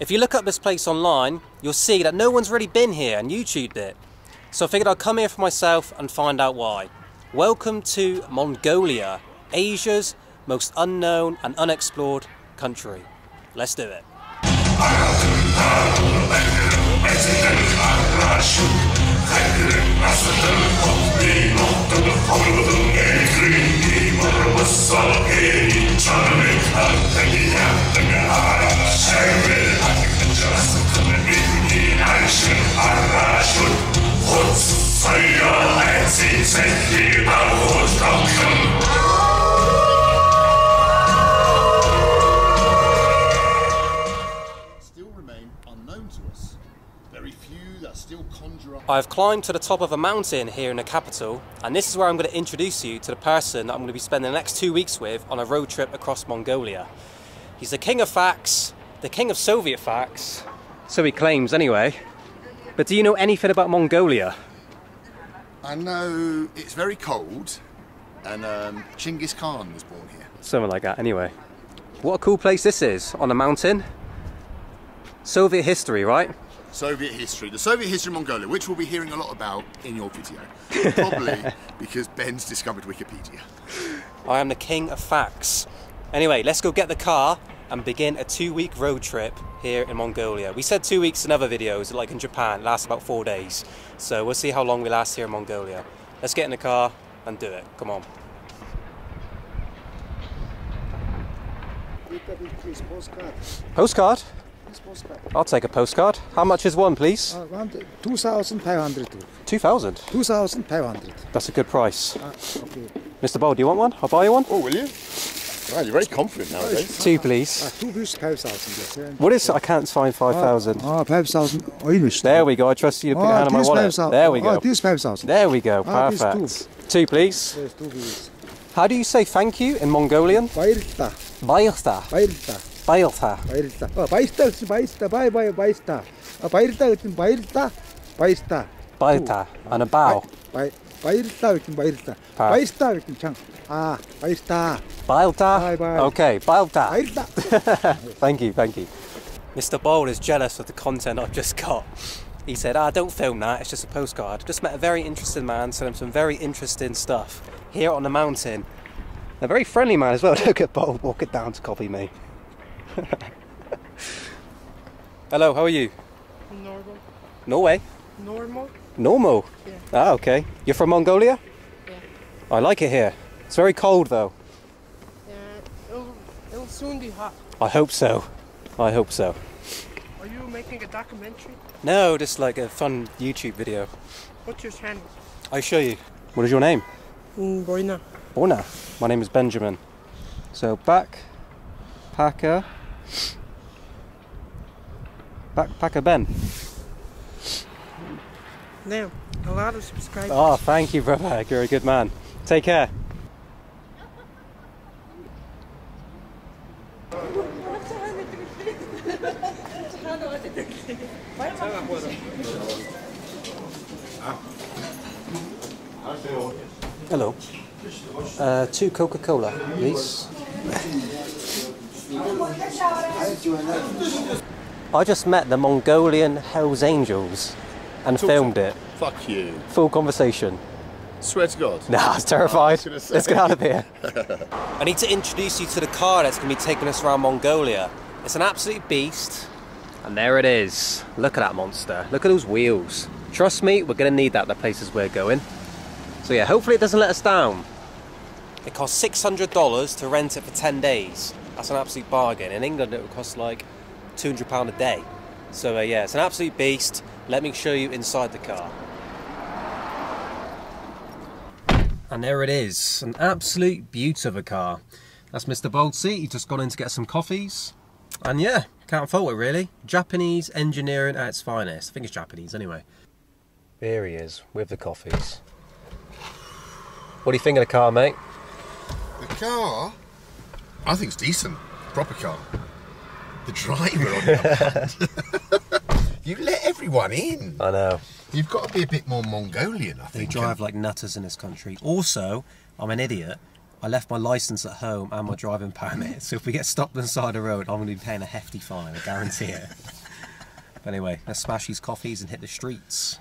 If you look up this place online, you'll see that no one's really been here and YouTubed it. So I figured I'd come here for myself and find out why. Welcome to Mongolia, Asia's most unknown and unexplored country. Let's do it. I've climbed to the top of a mountain here in the capital, and this is where I'm going to introduce you to the person that I'm going to be spending the next two weeks with on a road trip across Mongolia. He's the king of facts, the king of Soviet facts, so he claims anyway. But do you know anything about Mongolia? I know it's very cold, and um, Chinggis Khan was born here. Something like that, anyway. What a cool place this is on a mountain. Soviet history, right? Soviet history, the Soviet history of Mongolia, which we'll be hearing a lot about in your video. Probably because Ben's discovered Wikipedia. I am the king of facts. Anyway, let's go get the car and begin a two week road trip here in Mongolia. We said two weeks in other videos, like in Japan, it lasts about four days. So we'll see how long we last here in Mongolia. Let's get in the car and do it. Come on. Postcard. Postcard? I'll take a postcard. How much is one, please? Uh, 2,500. 2,000. 2,500. That's a good price. Ah, okay. Mr. Bold, do you want one? I'll buy you one. Oh, will you? Wow, you're very confident nowadays. Two, Ah, please. two views, 5,000. Yes. What is I can't find 5,000. Ah, 5,000. Oh, English. There we go. I trust you to put your Ah, hand on my wallet. There we Ah, go. this 5,000. There we go. Ah, these Perfect. Two, please. Yes, two views. How do you say thank you in Mongolian? Bairta. Bailta. Bairta. Bailta. Bairta. Ah, Bairta. Bairta. Bye, bye, Bairta. Ah, Bairta. Bairta. Bairta. And a bow. Bai- Bairta. Bairta. Ah. Bairta. Chang. Ah, Bairta. Bailta. Bye, bye. Okay, Bailta. Bairta. Thank you, thank you. Mr. Bold is jealous of the content I've just got. He said, ah, don't film that, it's just a postcard. Just met a very interesting man, sent him some very interesting stuff here on the mountain. A very friendly man as well. Look at Bold walking down to copy me. Hello, how are you? Normal. Norway? Normal? Normal? Yeah. Ah, okay. You're from Mongolia? Yeah. I like it here. It's very cold though. Yeah. It'll, it'll soon be hot. I hope so. I hope so. Are you making a documentary? No, just like a fun YouTube video. What's your channel? I'll show you. What is your name? Mm, Boina. Bona. My name is Benjamin. So back, packer, backpacker Ben. Now, a lot of subscribers. Oh, thank you, brother. You're a good man. Take care. Hello. Uh, two Coca-Cola, please. I just met the Mongolian Hells Angels and filmed it. Fuck you. Full conversation. Swear to God. Nah, I was terrified. gonna say. Let's get out of here. I need to introduce you to the car that's going to be taking us around Mongolia. It's an absolute beast. And there it is. Look at that monster. Look at those wheels. Trust me, we're going to need that at the places we're going. So yeah, hopefully it doesn't let us down. It costs $600 to rent it for 10 days. That's an absolute bargain. In England, it would cost like £200 a day. So uh, yeah, it's an absolute beast. Let me show you inside the car. And there it is, an absolute beauty of a car. That's Mr. Boldsey, he's just gone in to get some coffees. And yeah, can't fault it really. Japanese engineering at its finest. I think it's Japanese anyway. There he is, with the coffees. What do you think of the car, mate? The car, I think it's decent. Proper car. The driver, on the other hand. you let everyone in. I know. You've got to be a bit more Mongolian, I think. They drive like nutters in this country. Also, I'm an idiot. I left my license at home and my driving permit, so if we get stopped on the side of the road, I'm going to be paying a hefty fine, I guarantee it. but anyway, let's smash these coffees and hit the streets.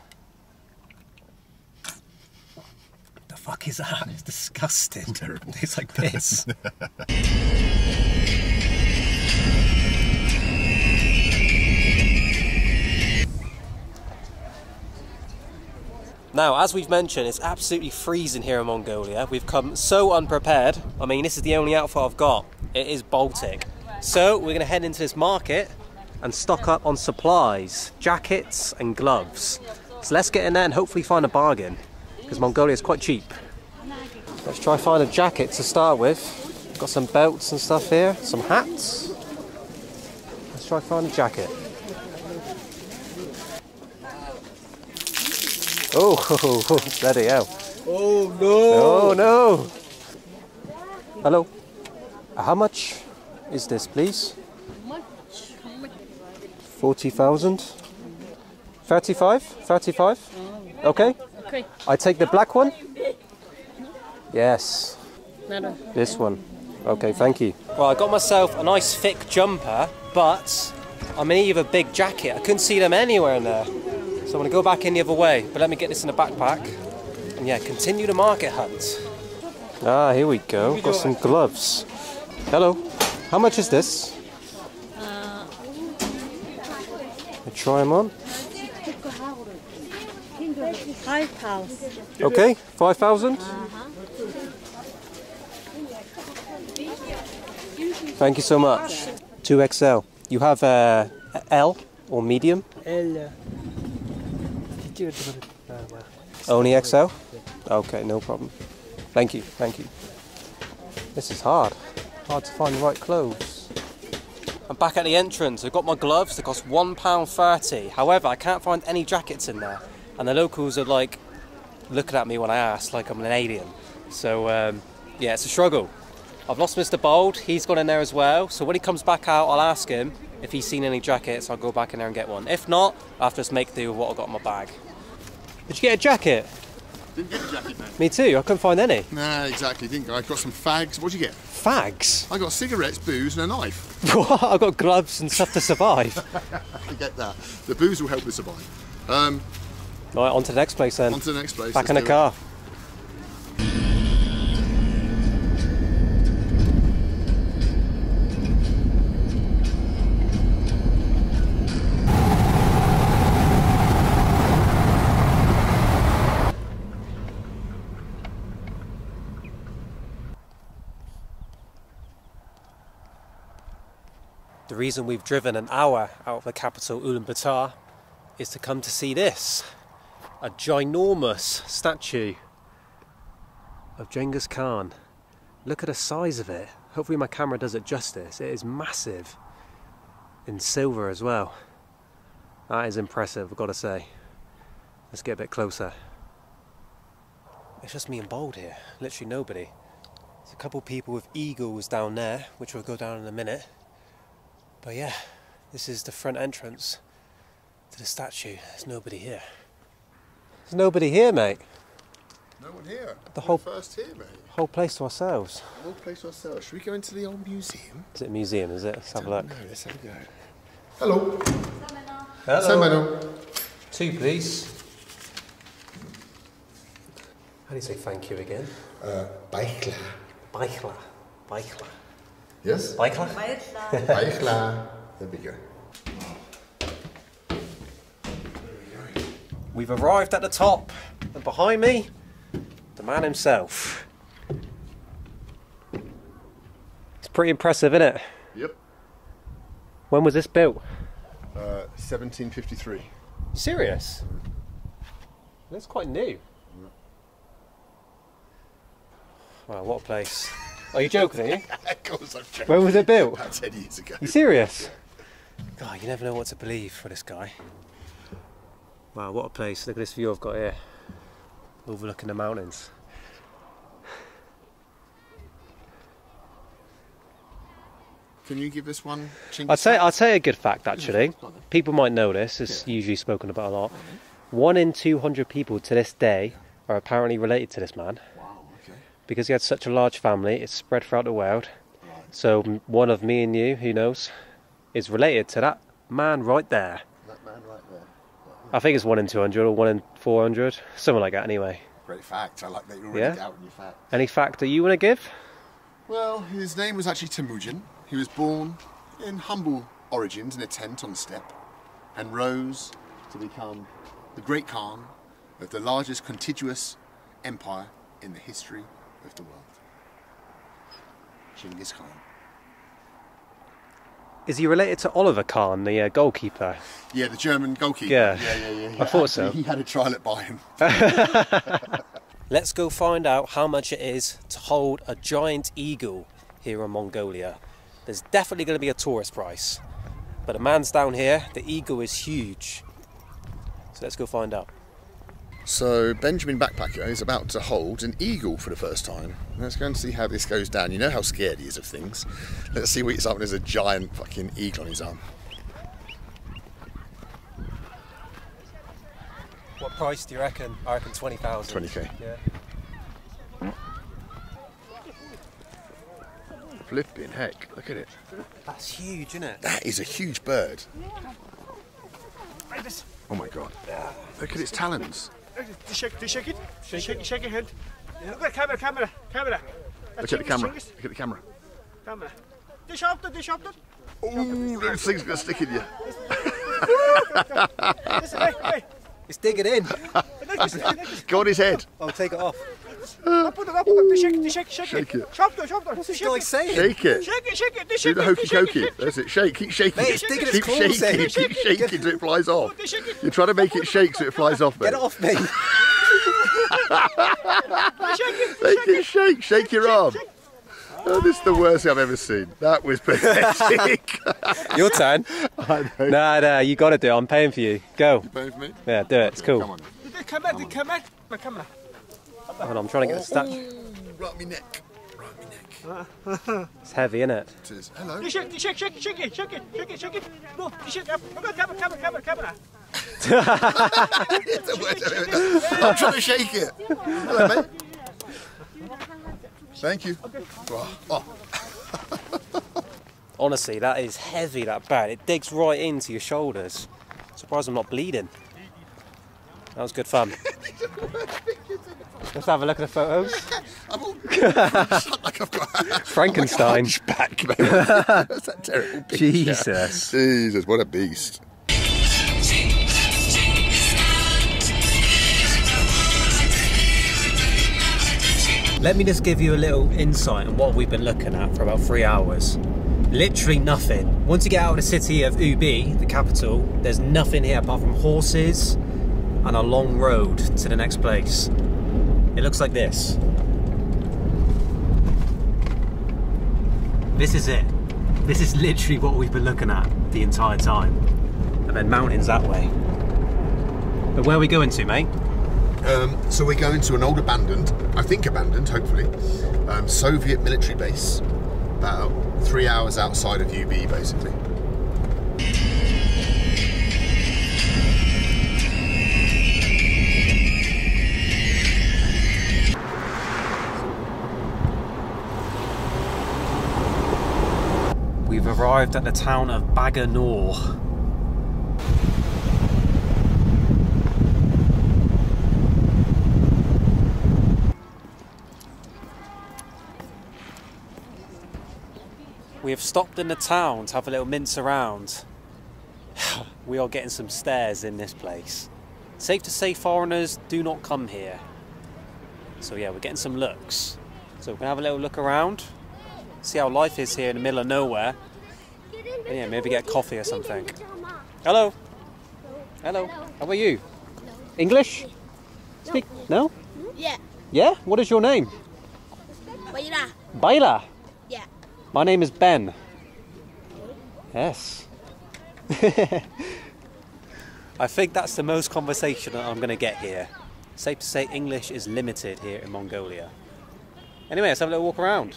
The fuck is that? It's disgusting. Terrible. It tastes like piss. Now, as we've mentioned, it's absolutely freezing here in Mongolia. We've come so unprepared. I mean, this is the only outfit I've got. It is Baltic. So, we're going to head into this market and stock up on supplies, jackets and gloves. So let's get in there and hopefully find a bargain, because Mongolia is quite cheap. Let's try find a jacket to start with. Got some belts and stuff here, some hats. Let's try find a jacket. Oh, bloody hell. Oh no! Oh no! Hello. How much is this, please? 40,000? 35? 35? Okay. Okay. I take the black one? Yes. Nada. This one. Okay, thank you. Well, I got myself a nice thick jumper, but I'm in need of a big jacket. I couldn't see them anywhere in there. So I'm going to go back in the other way. But let me get this in a backpack. And yeah, continue the market hunt. Ah, here we go. Got some gloves. Hello. How much is this? I try them on. Five pounds. Okay, 5,000? Thank you so much. 2XL. You have uh, L or medium? El. Only XL? Okay, no problem. Thank you, thank you. This is hard. Hard to find the right clothes. I'm back at the entrance. I've got my gloves. They cost £1.30. However, I can't find any jackets in there. And the locals are like looking at me when I ask, like I'm an alien. So, um, yeah, it's a struggle. I've lost Mr. Bold. He's gone in there as well. So when he comes back out, I'll ask him if he's seen any jackets. I'll go back in there and get one. If not, I'll just make do with what I've got in my bag. Did you get a jacket? Didn't get a jacket, man. Me too. I couldn't find any. Nah, exactly. Didn't I? got some fags. What'd you get? Fags. I got cigarettes, booze, and a knife. What? I've got gloves and stuff to survive. I get that. The booze will help me survive. Um, right, on to the next place then. on to the next place. Back in Let's the car. it. Reason we've driven an hour out of the capital Ulaanbaatar is to come to see this a ginormous statue of Genghis Khan. Look at the size of it. Hopefully, my camera does it justice. It is massive in silver as well. That is impressive, I've got to say. Let's get a bit closer. It's just me and Bold here, literally nobody. There's a couple people with eagles down there, which we'll go down in a minute. But yeah, this is the front entrance to the statue. There's nobody here. There's nobody here, mate. No one here. The We're whole- first here, mate. Whole place to ourselves. We'll place ourselves. Should we go into the old museum? Is it a museum, is it? Let's have a look. No, let's have a go. Hello. Hello. Hello. Two, please. How do you say thank you again? Uh, Beichla. Beichla. Beichla. Yes? Beichla? Beichla. There we go. We've arrived at the top, and behind me, the man himself. It's pretty impressive, isn't it? Yep. When was this built? Uh, 1753. Serious? That's quite new. Wow, what a place. Are you joking, are you? of course I've checked. When was it built? About 10 years ago. You serious? God, you never know what to believe for this guy. Wow, what a place. Look at this view I've got here. Overlooking the mountains. Can you give us one? Chinky I'd say? I'd say a good fact actually. People might know this. It's usually spoken about a lot. One in two hundred people to this day are apparently related to this man Wow, okay. Because he had such a large family, it's spread throughout the world. So one of me and you, who knows, is related to that man right there. That man right there. I think it's one in 200 or one in 400, something like that anyway. Great fact. I like that you're already Yeah? doubting your fact. Any fact that you want to give? Well, his name was actually Temujin. He was born in humble origins in a tent on the steppe and rose to become the great Khan of the largest contiguous empire in the history of the world. Genghis Khan. Is he related to Oliver Kahn, the uh, goalkeeper? Yeah, the German goalkeeper. Yeah. yeah, yeah. yeah. I thought so. He had a trial at by him. Let's go find out how much it is to hold a giant eagle here in Mongolia. There's definitely going to be a tourist price, but a man's down here, the eagle is huge. So let's go find out. So Benjamin Backpacker is about to hold an eagle for the first time. Let's go and see how this goes down. You know how scared he is of things. Let's see what he's up. There's a giant fucking eagle on his arm. What price do you reckon? I reckon 20,000. 20k. Yeah. Flipping heck! Look at it. That's huge, isn't it? That is a huge bird. Oh my god! Look at its talons. Shake, do shake it? Shake, shake your hand. Look at the camera, camera, camera. Look at the camera. Look at the camera. Camera. Du schaut det, du schaut det. Ooh, those things are gonna stick in you. Listen, hey, hey. It's digging in. Like this, like. Go on his head. I'll take it off. Up it, up it, du shake, du shake, shake Shake it. Schaut det, schaut det. What's this Shake guy it. saying? Shake it. Shake it, shake it, du Do shake the it, hokey du shake cokey. it. That's it. Shake. Keep shaking Mate, it. it's digging its Keep claws shaking. in. Keep shaking so it flies off. Du shake it, You're trying to make it shake so it flies off, mate. Get it off me. du shake it. Make it shake. Shake your arm. Oh, this is the worst thing I've ever seen. That was pathetic. Your turn. I know. Nah, nah, you got to do it. I'm paying for you. Go. Both me? Yeah, do it. It's cool. Come on. The camera, the camera. My camera. Hold on, I'm trying to get the statue. Ooh, right me neck. Right me neck. It's heavy, isn't it? It is. Hello. Du shake, du shake, shake, shake it, shake it, shake it, shake it. No, du shake up. Look at camera, camera, camera, camera. It's the worst I've ever done. I'm trying to shake it. Hello, mate. Thank you. Oh, oh, Honestly, that is heavy, that bat. It digs right into your shoulders. Surprised I'm not bleeding. That was good fun. Let's have a look at the photos. I'm all like I've got Frankenstein. back, mate. That's that terrible picture. Jesus. Jesus, what a beast. Let me just give you a little insight on what we've been looking at for about three hours. Literally nothing. Once you get out of the city of UB, the capital, there's nothing here apart from horses and a long road to the next place. It looks like this. This is it. This is literally what we've been looking at the entire time. And then mountains that way. But where are we going to, mate? Um, so we're going to an old abandoned, I think abandoned, hopefully, um, Soviet military base, about three hours outside of UB, basically. Arrived at the town of Baganuur. We have stopped in the town to have a little mince around. we are getting some stares in this place. Safe to say foreigners do not come here. So yeah, we're getting some looks. So we're gonna have a little look around, see how life is here in the middle of nowhere. Yeah, maybe get coffee or something. Hello. Hello. How are you? English? Speak. No? Yeah. Yeah? What is your name? Baila. Baila. Yeah. My name is Ben. Yes. I think that's the most conversation that I'm going to get here. Safe to say English is limited here in Mongolia. Anyway, let's have a little walk around.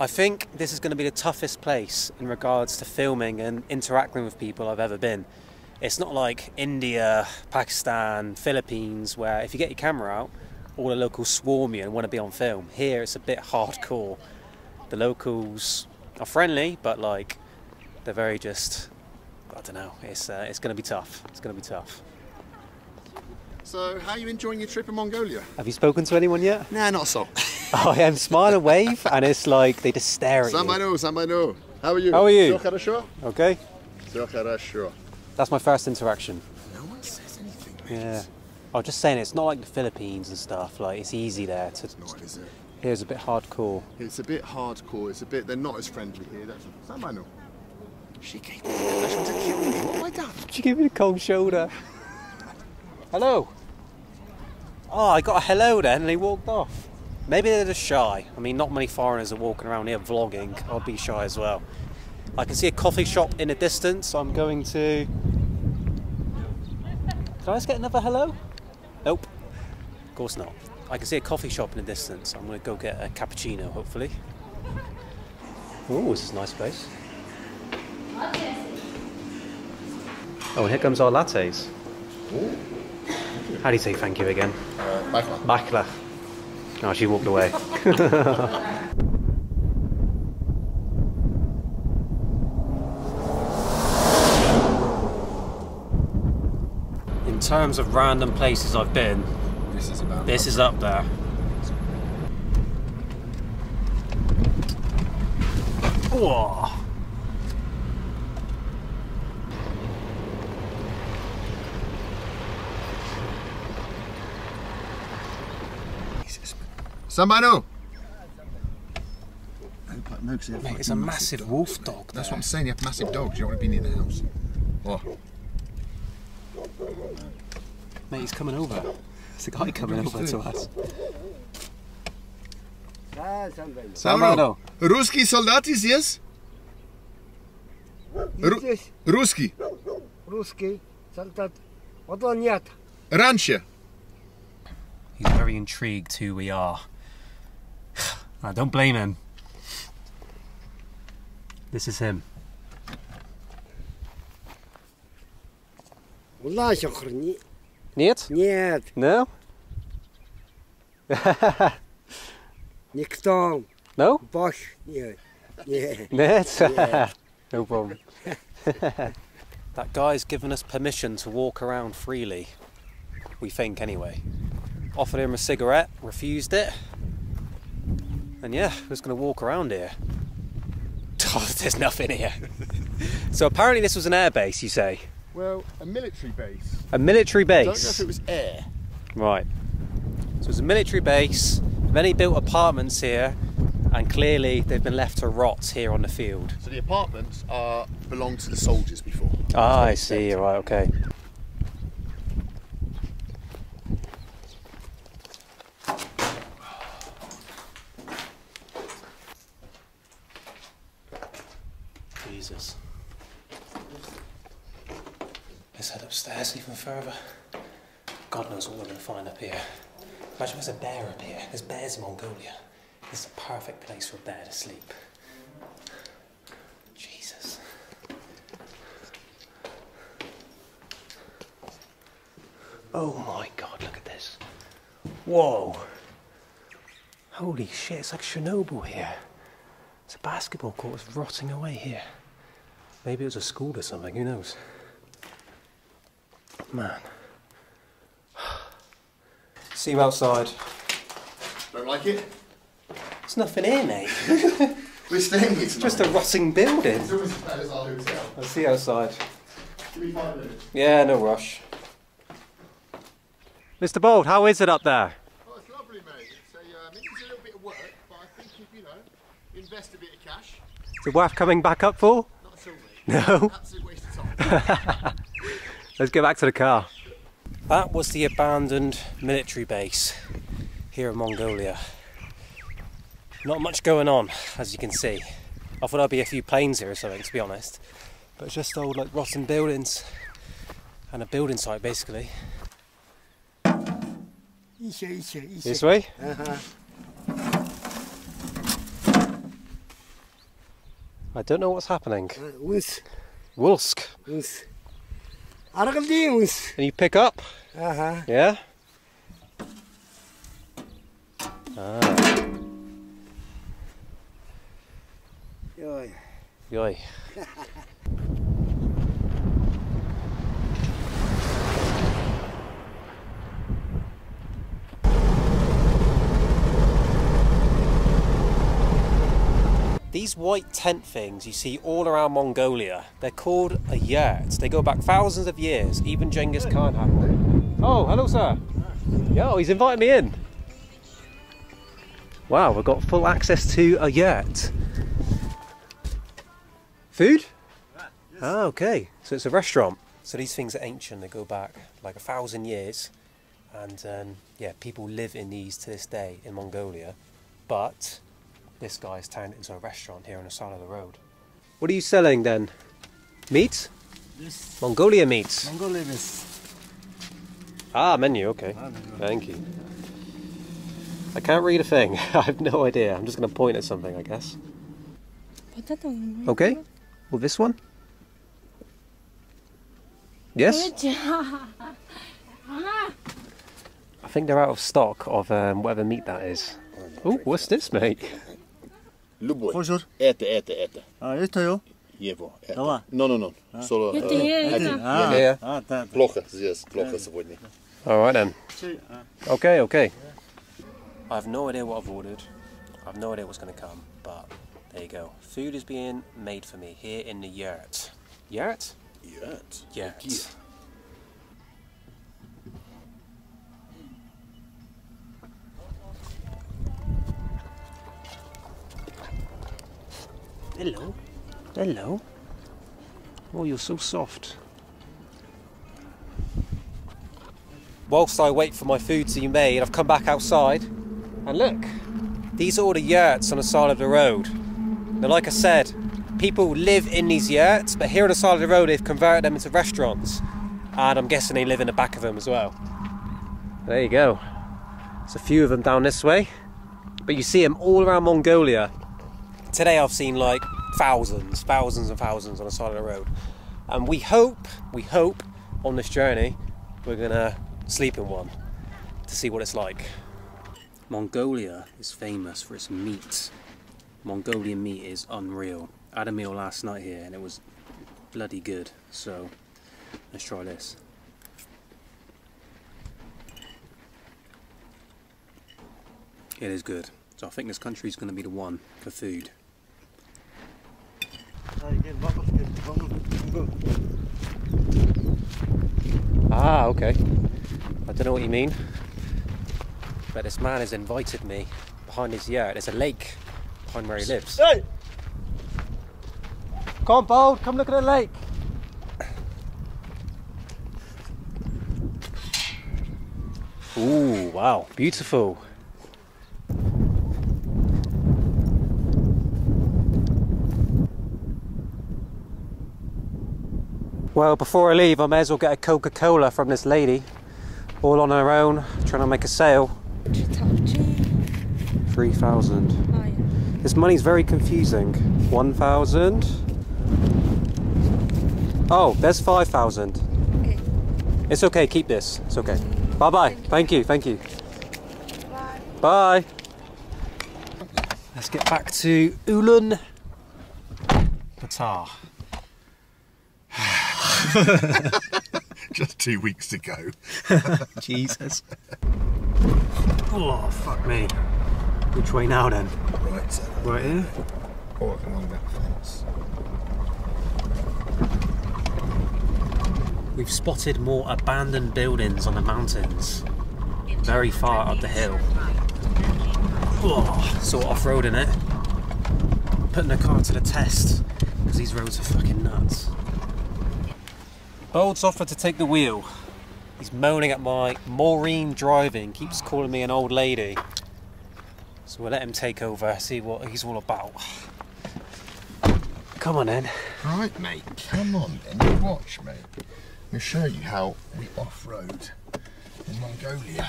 I think this is going to be the toughest place in regards to filming and interacting with people I've ever been. It's not like India, Pakistan, Philippines, where if you get your camera out, all the locals swarm you and want to be on film. Here it's a bit hardcore. The locals are friendly, but like they're very just. I don't know. It's uh, it's going to be tough. It's going to be tough. So, how are you enjoying your trip in Mongolia? Have you spoken to anyone yet? Nah, not so. I am smile and wave, and it's like they just stare at you. Самбайно, самбайно. How are you? How are you? Все хорошо? Okay, Все хорошо. that's my first interaction. No one says anything, mate. Yeah. I was just saying it's not like the Philippines and stuff. Like it's easy there. To Not, is it? here's a bit hardcore. It's a bit hardcore. It's a bit. They're not as friendly here. That's Samano. She gave me the impression to kill me. What have I done? Did you give me the cold shoulder? hello. Oh, I got a hello then, and he walked off. Maybe they're just shy. I mean, not many foreigners are walking around here vlogging. I'd be shy as well. I can see a coffee shop in the distance. So I'm going to. Can I just get another hello? Nope. Of course not. I can see a coffee shop in the distance. I'm going to go get a cappuccino, hopefully. Oh, this is a nice place. Oh, and here comes our lattes. How do you say thank you again? Uh, Bakla. Bakla. Oh, she walked away. In terms of random places I've been, This is about. this is up there. Whoa. Samano. No, 'cause they have Mate, it's a fucking massive wolf dog. That's there. what I'm saying. You have massive dogs. You don't want to be near the house. Oh. Mate, he's coming over. It's a guy coming over to us. Samano. Ruski soldati здесь? Ру- Здесь Русский. русский солдат. Вот он нет. Раньше. He's very intrigued who we are. I don't blame him. This is him. Ула не. Нет? Нет, No? никто. No? Бог нет. Нет. Нет? no problem. that guy's given us permission to walk around freely. We think, anyway. Offered him a cigarette, refused it. And yeah, we're just going to walk around here. Oh, there's nothing here. so apparently this was an air base, you say? Well, a military base. A military I don't know if it was air. Right. So it's a military base. Then he built apartments here, and clearly they've been left to rot here on the field. So the apartments are belonged to the soldiers before. Ah, I see. Right. Okay. Jesus. Let's head upstairs even further. God knows what we're going to find up here. Imagine there's a bear up here. There's bears in Mongolia. This is a perfect place for a bear to sleep. Jesus. Oh my god, look at this. Whoa. Holy shit, it's like Chernobyl here. It's a basketball court that's rotting away here. Maybe it was a school or something, who knows? Man. See you outside. Don't like it? There's nothing here, mate. We're staying here tonight. Just a rotting building. It's always as bad as our hotel. I'll see you outside. Give me five minutes. Yeah, no rush. Mr. Bold, how is it up there? Oh, it's lovely, mate. It's a, um, it needs a little bit of work, but I think if, you know, invest a bit of cash, Is it worth coming back up for? not at all, mate. No. Absolute waste of time. Let's get back to the car. That was the abandoned military base here in Mongolia. Not much going on, as you can see. I thought there'd be a few planes here or something, to be honest. But it's just old, like, rotten buildings. And a building site, basically. Ietsje, ietsje, ietsje. This way? Uh -huh. I don't know what's happening. Uh, Uns. Wulsk. Uns. Uns. And you pick up? Uh huh. Yeah? Ah. These white tent things you see all around Mongolia, they're called a yurt. They go back thousands of years. Even Genghis Khan had one. Oh, hello, sir. Yo, he's invited me in. Wow, we've got full access to a yurt. Food? Oh, okay. So it's a restaurant. So these things are ancient. They go back like a thousand years, and um, yeah, people live in these to this day in Mongolia. But this guy's turned it into a restaurant here on the side of the road. What are you selling then? Meat? Yes. Mongolia meats. Mongolians. Ah, menu. Okay. Thank you. I can't read a thing. I have no idea. I'm just going to point at something, I guess. Potato. Okay. Well, this one. Yes. I think they're out of stock of um, whatever meat that is. Oh, what's this, mate? Любой. Bonjour. Это, это, это. А, это yo. Его. это. Давай. No, no, no. Solo. Это э, я, один. это. А, Yeah. а, да. Плохо здесь, плохо сегодня. All right then. Чей, а. Okay, okay. I have no idea what I've ordered. I have no idea what's going to come, but there you go. Food is being made for me here in the yurt. Yurt? Yurt. Yurt. Hello. Hello. Oh, you're so soft. Whilst I wait for my food to be made, I've come back outside and look, these are all the yurts on the side of the road. Now, like I said, people live in these yurts, but here on the side of the road, they've converted them into restaurants, and I'm guessing they live in the back of them as well. There you go. There's a few of them down this way, but you see them all around Mongolia. Today, I've seen like thousands, thousands and thousands on the side of the road, and we hope, we hope on this journey, we're gonna sleep in one to see what it's like. Mongolia is famous for its meat. Mongolian meat is unreal. I had a meal last night here and it was bloody good. So let's try this. It is good. So I think this country is going to be the one for food. Ah, again, Mongol, again, Mongol, Mongol. Okay. I don't know what you mean. But this man has invited me behind his yurt. There's a lake behind where he lives. Hey! Come on, Bold, come look at the lake. Ooh, wow, beautiful. Well, before I leave, I may as well get a Coca Cola from this lady, all on her own, trying to make a sale. 3,000. This money's very confusing. 1,000. Oh, there's 5,000. Okay. It's okay, keep this. It's okay. Mm. Bye bye. Thank you, thank you. Bye. Let's get back to Ulan Batar. Just two weeks to go. Jesus. Oh, fuck me. Which way now then? Right, so Right here? walk along that fence. We've spotted more abandoned buildings on the mountains, very far up the hill. Oh, sort of off-roading it, putting the car to the test because these roads are fucking nuts. Bold's offered to take the wheel. He's moaning at my Maureen driving, keeps calling me an old lady. So we'll let him take over, see what he's all about. Come on then. Right, mate. Come on then. You watch, mate. I'll show you how we off-road in Mongolia.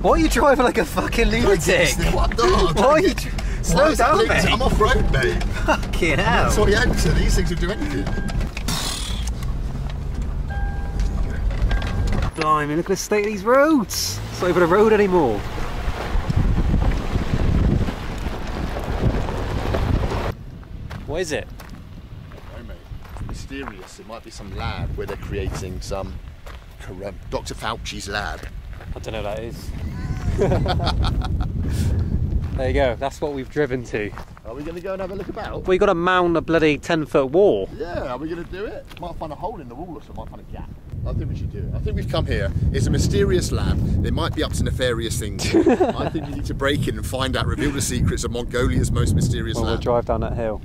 Why are you driving like a fucking lunatic? What the? Why are you... Slow down, mate. I'm off-road, mate. Fucking hell. That's what the answer. These things will do anything. Blimey, look at the state of these roads. It's not even a road anymore. What is it? Oh, mate. It's mysterious. It might be some lab where they're creating some. um, Dr. Fauci's lab. I don't know what that is. there you go, that's what we've driven to. Are we going to go and have a look about? We got to mound a bloody 10 foot wall. Yeah, are we going to do it? Might find a hole in the wall or something, might find a gap. I think we should do it. I think we've come here. It's a mysterious lab. They might be up to nefarious things. I think we need to break in and find out, reveal the secrets of Mongolia's most mysterious Well, we'll drive down that hill.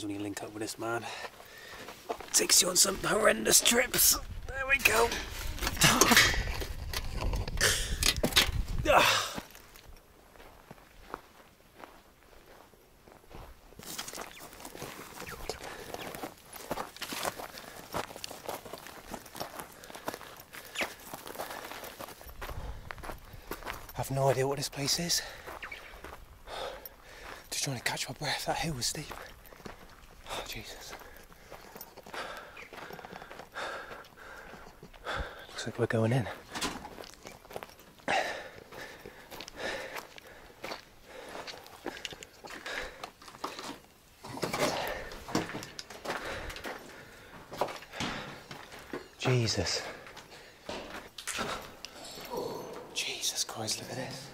Happens when you link up with this man. Takes you on some horrendous trips. There we go. I've no idea what this place is. Just trying to catch my breath. That hill was steep. Jesus. Looks like we're going in. Jesus Christ, look at this.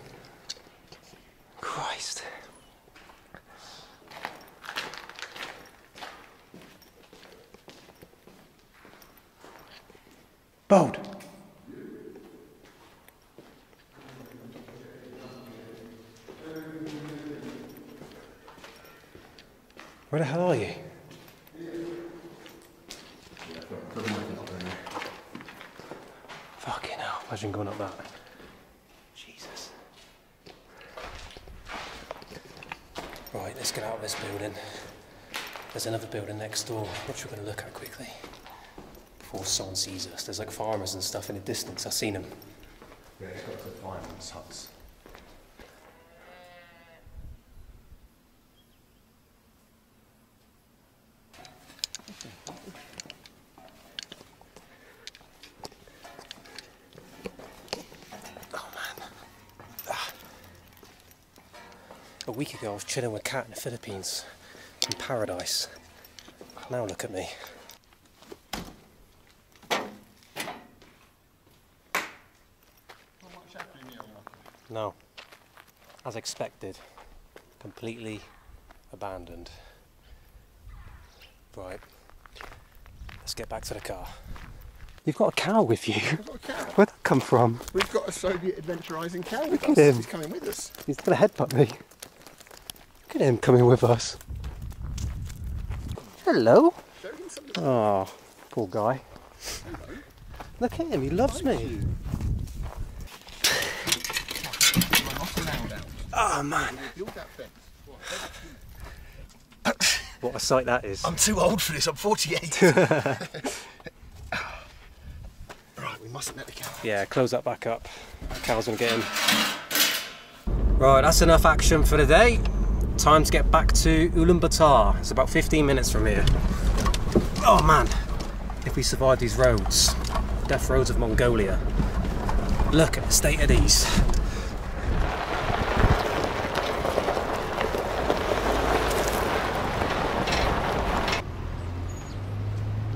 Christ. Bold. Where the hell are you? Fucking hell, imagine going up that. Jesus. Right, let's get out of this building. There's another building next door, which we're going to look at quickly. Before someone sees us. There's like farmers and stuff in the distance. I've seen them. Yeah, it's got the fireman's huts. Oh man. Ah. A week ago I was chilling with Kat in the Philippines, in paradise. Now look at me. No. As expected. Completely abandoned. Right. Let's get back to the car. You've got a cow with you. got a cow. Where'd that come from? We've got a Soviet adventurising cow with at us. him. He's coming with us. He's gonna headbutt me. Look at him coming with us. Hello. Show him something. Oh, poor guy. Look at him, he loves me. Not allowed out. Oh man. Build that fence. What a sight that is. I'm too old for this. I'm 48. right, we mustn't let the cow. Yeah, close that back up. Cal's gonna get in. Right, that's enough action for the day. Time to get back to Ulaanbaatar. It's about 15 minutes from here. Oh man, if we survive these roads, death roads of Mongolia. Look at the state of these.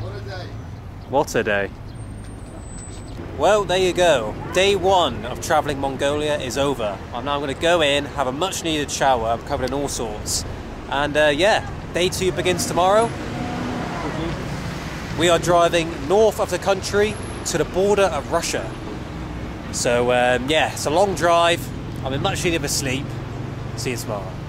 What a day. What a day. Well, there you go. Day one of travelling Mongolia is over. I'm now going to go in, have a much needed shower. I'm covered in all sorts. And uh, yeah, day two begins tomorrow. We are driving north of the country to the border of Russia. So um, yeah, it's a long drive. I'm in much need of a sleep. See you tomorrow.